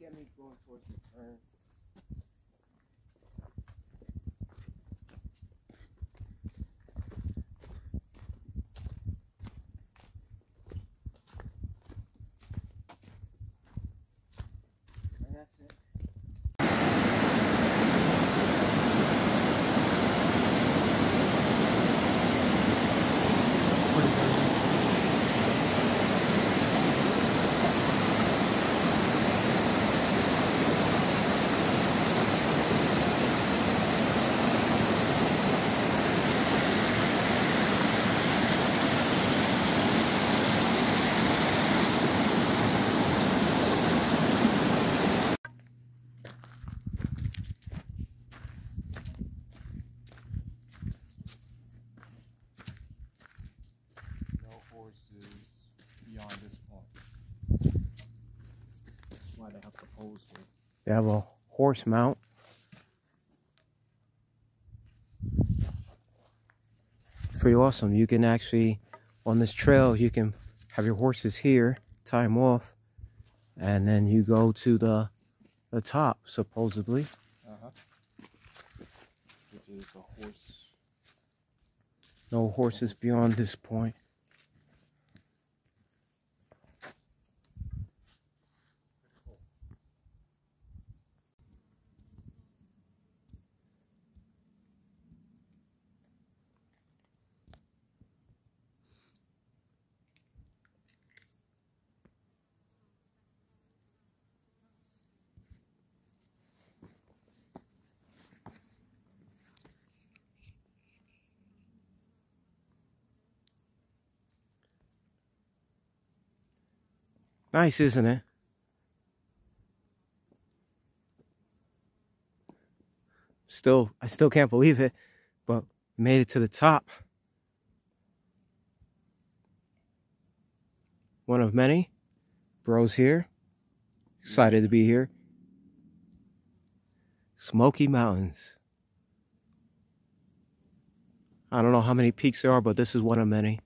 Get me going towards the turn. Beyond this point. That's why they have the poles here. They have a horse mount. Pretty awesome. You can actually, on this trail, you can have your horses here, tie them off, and then you go to the the top, supposedly. Uh-huh. Which is a horse. No horses beyond this point. Nice, isn't it? Still, I still can't believe it, but made it to the top. One of many. Bros here. Excited to be here. Smoky Mountains. I don't know how many peaks there are, but this is one of many.